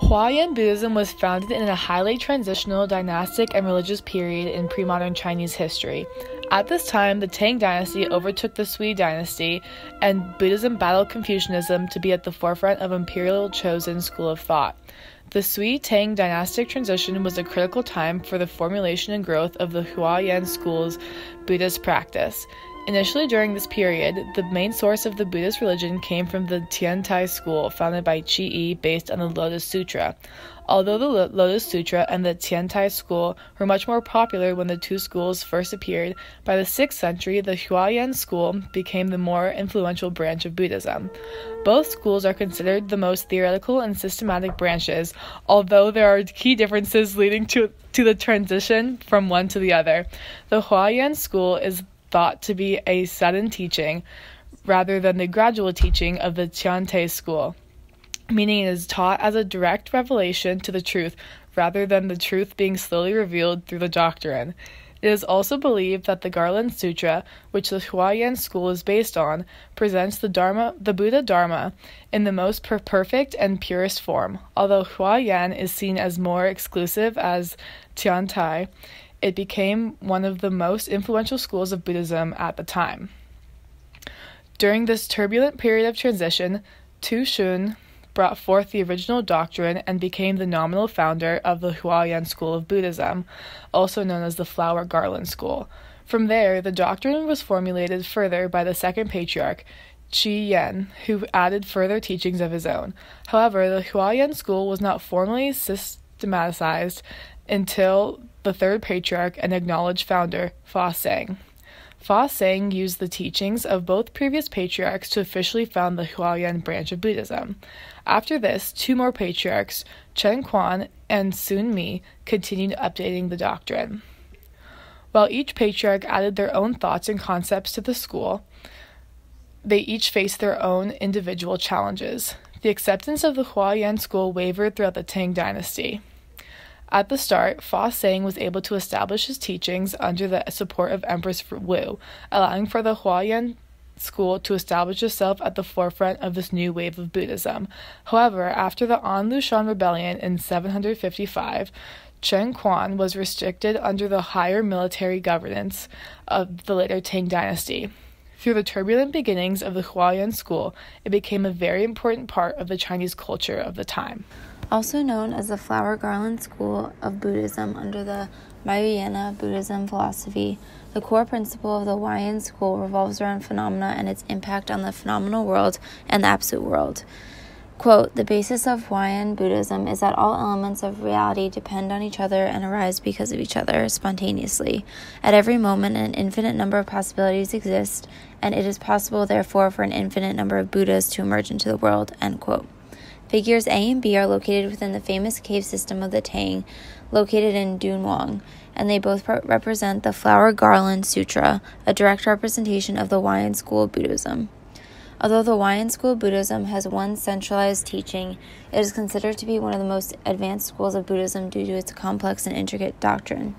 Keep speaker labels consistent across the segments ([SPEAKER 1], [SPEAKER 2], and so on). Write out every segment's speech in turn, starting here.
[SPEAKER 1] Huayan Buddhism was founded in a highly transitional dynastic and religious period in pre modern Chinese history. At this time, the Tang dynasty overtook the Sui dynasty, and Buddhism battled Confucianism to be at the forefront of imperial chosen school of thought. The Sui Tang dynastic transition was a critical time for the formulation and growth of the Huayan school's Buddhist practice. Initially, during this period, the main source of the Buddhist religion came from the Tiantai school, founded by Qi Yi, based on the Lotus Sutra. Although the Lotus Sutra and the Tiantai school were much more popular when the two schools first appeared, by the 6th century, the Huayan school became the more influential branch of Buddhism. Both schools are considered the most theoretical and systematic branches, although there are key differences leading to, to the transition from one to the other. The Huayan school is thought to be a sudden teaching rather than the gradual teaching of the Tiantai school, meaning it is taught as a direct revelation to the truth rather than the truth being slowly revealed through the doctrine. It is also believed that the Garland Sutra, which the Huayan school is based on, presents the Dharma, the Buddha Dharma, in the most per- perfect and purest form. Although Huayan is seen as more exclusive as Tiantai, it became one of the most influential schools of Buddhism at the time. During this turbulent period of transition, Tu Shun brought forth the original doctrine and became the nominal founder of the Huayan school of Buddhism, also known as the Flower Garland school. From there, the doctrine was formulated further by the second patriarch, Qi Yan, who added further teachings of his own. However, the Huayan school was not formally systematized until the third patriarch and acknowledged founder, Fa Sang. Fa Sang used the teachings of both previous patriarchs to officially found the Huayan branch of Buddhism. After this, two more patriarchs, Chen Quan and Sun Mi, continued updating the doctrine. While each patriarch added their own thoughts and concepts to the school, they each faced their own individual challenges. The acceptance of the Huayan school wavered throughout the Tang dynasty. At the start, Fa Sang was able to establish his teachings under the support of Empress Wu, allowing for the Huayan school to establish itself at the forefront of this new wave of Buddhism. However, after the An Lushan rebellion in 755, Chen Quan was restricted under the higher military governance of the later Tang dynasty. Through the turbulent beginnings of the Huayan school, it became a very important part of the Chinese culture of the time.
[SPEAKER 2] Also known as the Flower Garland School of Buddhism under the Mahayana Buddhism philosophy, the core principle of the Huayan school revolves around phenomena and its impact on the phenomenal world and the absolute world. Quote, the basis of Huayan Buddhism is that all elements of reality depend on each other and arise because of each other spontaneously. At every moment, an infinite number of possibilities exist, and it is possible, therefore, for an infinite number of Buddhas to emerge into the world. End quote. Figures A and B are located within the famous cave system of the Tang, located in Dunhuang, and they both represent the Flower Garland Sutra, a direct representation of the Huayan school of Buddhism. Although the Huayan school Buddhism has one centralized teaching, it is considered to be one of the most advanced schools of Buddhism due to its complex and intricate doctrine.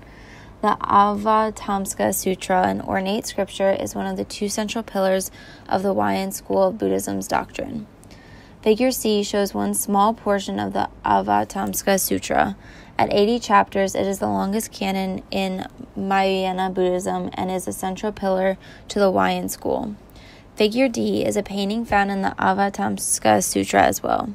[SPEAKER 2] The Avatamsaka Sutra, an ornate scripture, is one of the two central pillars of the Huayan school of Buddhism's doctrine. Figure C shows one small portion of the Avatamsaka Sutra. At 80 chapters, it is the longest canon in Mahayana Buddhism and is a central pillar to the Huayan school. Figure D is a painting found in the Avatamsaka Sutra as well.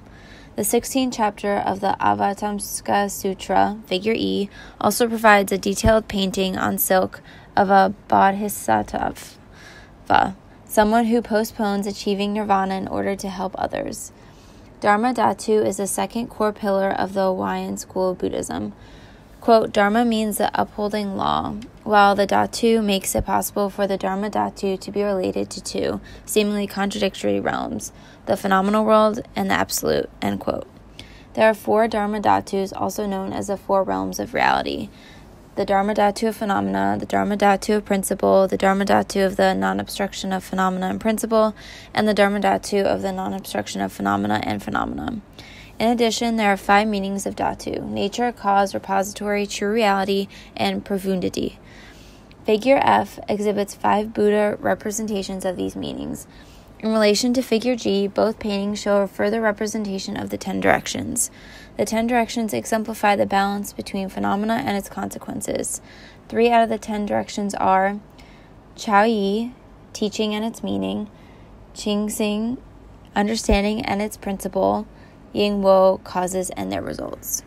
[SPEAKER 2] The 16th chapter of the Avatamsaka Sutra, Figure E, also provides a detailed painting on silk of a bodhisattva someone who postpones achieving nirvana in order to help others. Dharma Dhatu is the second core pillar of the Huayan school of Buddhism. Quote, Dharma means the upholding law, while the Dhatu makes it possible for the Dharma Dhatu to be related to two seemingly contradictory realms, the phenomenal world and the absolute. End quote. There are four Dharma Dhatus, also known as the four realms of reality the Dharma Dhatu of phenomena, the Dharma Dhatu of principle, the Dharma Dhatu of the non obstruction of phenomena and principle, and the Dharma Dhatu of the non obstruction of phenomena and phenomena. In addition, there are five meanings of Dhatu nature, cause, repository, true reality, and profundity. Figure F exhibits five Buddha representations of these meanings. In relation to figure G, both paintings show a further representation of the ten directions. The ten directions exemplify the balance between phenomena and its consequences. Three out of the ten directions are Chao Yi, teaching and its meaning, Qing Xing, understanding and its principle, Ying Wo, causes and their results.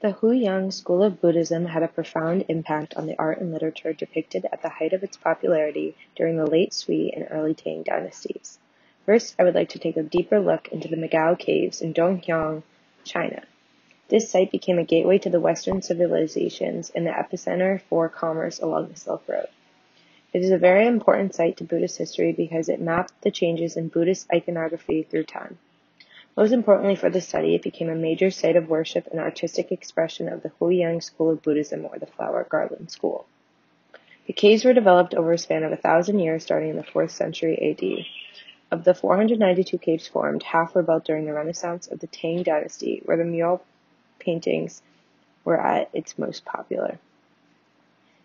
[SPEAKER 3] The Huiyang school of Buddhism had a profound impact on the art and literature depicted at the height of its popularity during the late Sui and early Tang dynasties. First, I would like to take a deeper look into the Mogao Caves in Dongjiang, China. This site became a gateway to the Western civilizations and the epicenter for commerce along the Silk Road. It is a very important site to Buddhist history because it mapped the changes in Buddhist iconography through time. Most importantly for the study, it became a major site of worship and artistic expression of the Huiyang school of Buddhism or the Flower Garland school. The caves were developed over a span of a thousand years starting in the 4th century AD. Of the 492 caves formed, half were built during the Renaissance of the Tang dynasty, where the mural paintings were at its most popular.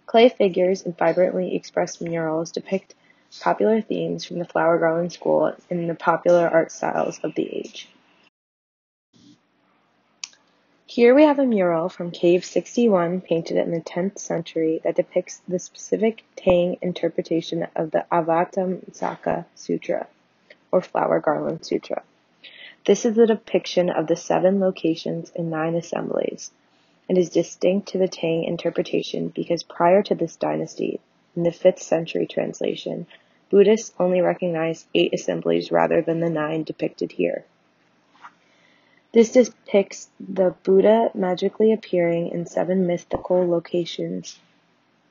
[SPEAKER 3] Clay figures and vibrantly expressed murals depict popular themes from the Flower Garland school and the popular art styles of the age. Here we have a mural from Cave 61 painted in the 10th century that depicts the specific Tang interpretation of the Avatamsaka Sutra, or Flower Garland Sutra. This is a depiction of the seven locations in nine assemblies, and is distinct to the Tang interpretation because prior to this dynasty, in the 5th century translation, Buddhists only recognized eight assemblies rather than the nine depicted here. This depicts the Buddha magically appearing in seven mythical locations,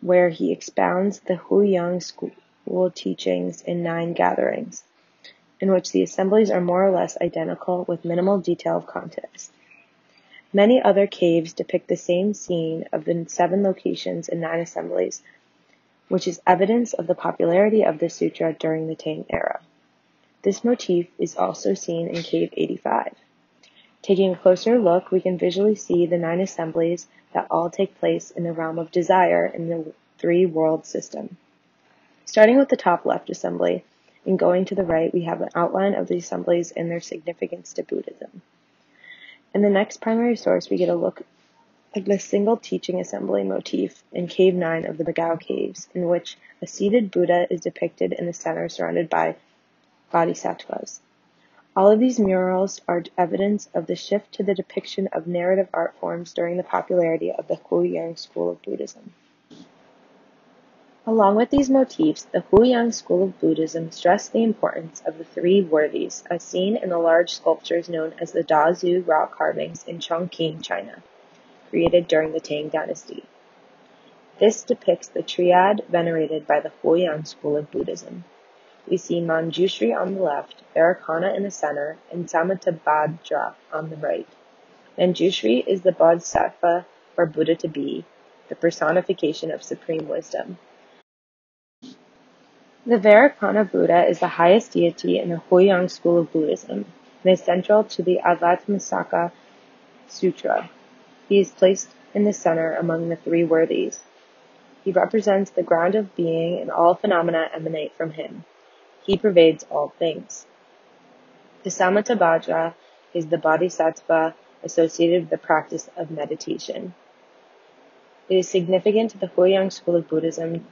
[SPEAKER 3] where he expounds the Huiyang school teachings in nine gatherings, in which the assemblies are more or less identical with minimal detail of context. Many other caves depict the same scene of the seven locations in nine assemblies, which is evidence of the popularity of the sutra during the Tang era. This motif is also seen in Cave 85. Taking a closer look, we can visually see the nine assemblies that all take place in the realm of desire in the three world system. Starting with the top left assembly and going to the right, we have an outline of the assemblies and their significance to Buddhism. In the next primary source, we get a look at the single teaching assembly motif in Cave 9 of the Mogao Caves, in which a seated Buddha is depicted in the center surrounded by bodhisattvas. All of these murals are evidence of the shift to the depiction of narrative art forms during the popularity of the Huiyang school of Buddhism. Along with these motifs, the Huiyang school of Buddhism stressed the importance of the three worthies, as seen in the large sculptures known as the Dazu rock carvings in Chongqing, China, created during the Tang dynasty. This depicts the triad venerated by the Huiyang school of Buddhism. We see Manjushri on the left, Vairocana in the center, and Samantabhadra on the right. Manjushri is the Bodhisattva or Buddha to be, the personification of supreme wisdom. The Vairocana Buddha is the highest deity in the Huiyang school of Buddhism and is central to the Avatamsaka Sutra. He is placed in the center among the three worthies. He represents the ground of being and all phenomena emanate from him. He pervades all things. The Samantabhadra is the bodhisattva associated with the practice of meditation. It is significant to the Huiyang school of Buddhism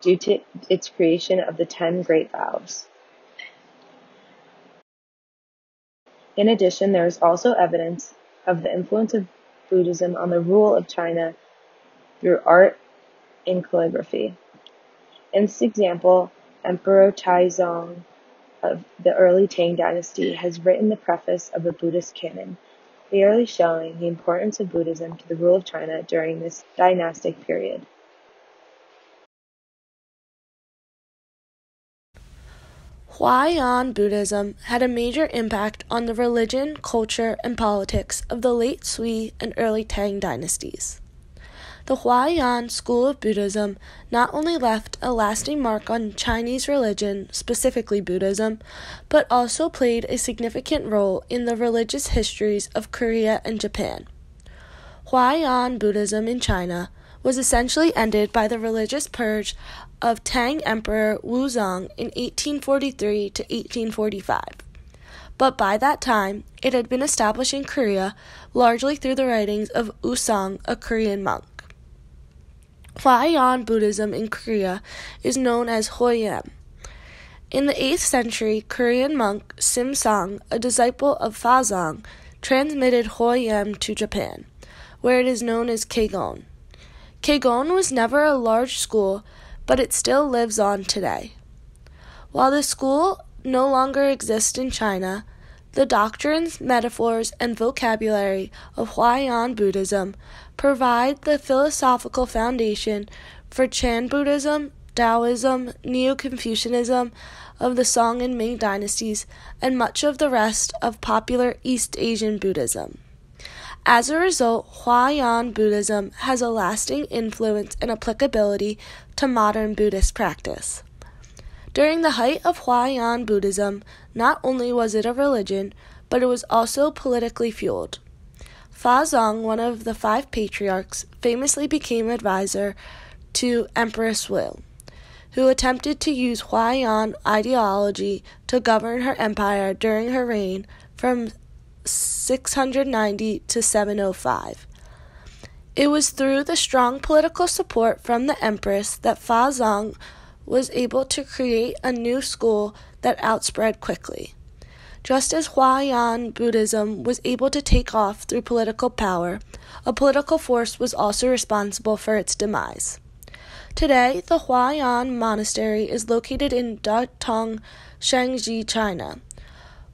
[SPEAKER 3] due to its creation of the ten great vows. In addition, there is also evidence of the influence of Buddhism on the rule of China through art and calligraphy. In this example, Emperor Taizong of the early Tang dynasty has written the preface of the Buddhist canon, clearly showing the importance of Buddhism to the rule of China during this dynastic period.
[SPEAKER 4] Huayan Buddhism had a major impact on the religion, culture, and politics of the late Sui and early Tang dynasties. The Huayan school of Buddhism not only left a lasting mark on Chinese religion, specifically Buddhism, but also played a significant role in the religious histories of Korea and Japan. Huayan Buddhism in China was essentially ended by the religious purge of Tang Emperor Wuzong in 1843 to 1845. But by that time, it had been established in Korea largely through the writings of Usong, a Korean monk. Huayan Buddhism in Korea is known as Hoyam. In the 8th century, Korean monk Simsang, a disciple of Fazang, transmitted Hoyam to Japan, where it is known as Kegon. Kegon was never a large school, but it still lives on today. While the school no longer exists in China, the doctrines, metaphors, and vocabulary of Huayan Buddhism provide the philosophical foundation for Chan Buddhism, Taoism, Neo Confucianism of the Song and Ming dynasties, and much of the rest of popular East Asian Buddhism. As a result, Huayan Buddhism has a lasting influence and applicability to modern Buddhist practice. During the height of Huayan Buddhism, not only was it a religion, but it was also politically fueled. Fa Zong, one of the five patriarchs, famously became advisor to Empress Wu, who attempted to use Huayan ideology to govern her empire during her reign from 690 to 705. It was through the strong political support from the empress that Fa Zong was able to create a new school that outspread quickly. Just as Huayan Buddhism was able to take off through political power, a political force was also responsible for its demise. Today, the Huayan Monastery is located in Datong, Shanxi, China.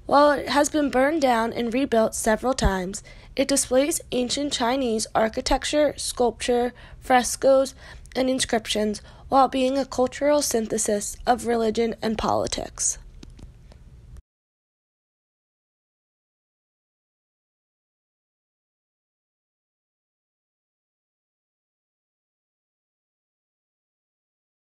[SPEAKER 4] While it has been burned down and rebuilt several times, it displays ancient Chinese architecture, sculpture, frescoes, and inscriptions while being a cultural synthesis of religion and politics.